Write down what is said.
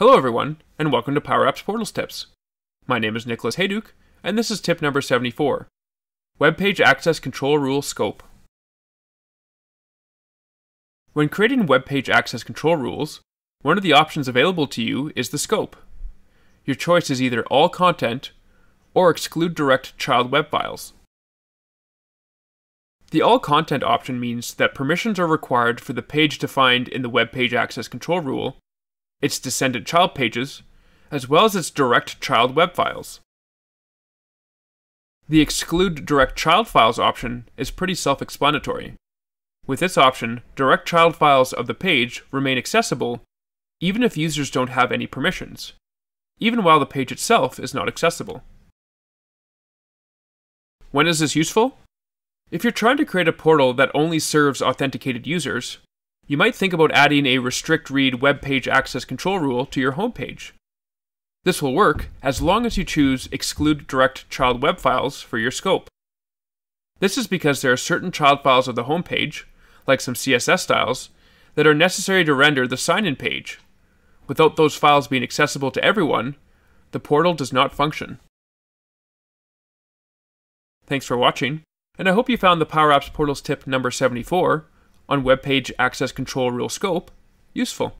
Hello, everyone, and welcome to Power Apps Portals Tips. My name is Nicholas Hayduke, and this is tip number 74 Web Page Access Control Rule Scope. When creating web page access control rules, one of the options available to you is the scope. Your choice is either all content or exclude direct child web files. The all content option means that permissions are required for the page defined in the web page access control rule its descendant child pages, as well as its direct child web files. The Exclude Direct Child Files option is pretty self explanatory. With this option, direct child files of the page remain accessible even if users don't have any permissions, even while the page itself is not accessible. When is this useful? If you're trying to create a portal that only serves authenticated users, you might think about adding a restrict read web page access control rule to your homepage. This will work as long as you choose exclude direct child web files for your scope. This is because there are certain child files of the homepage, like some CSS styles, that are necessary to render the sign in page. Without those files being accessible to everyone, the portal does not function. Thanks for watching, and I hope you found the Power Apps Portals tip number 74 on Web Page Access Control Rule Scope useful.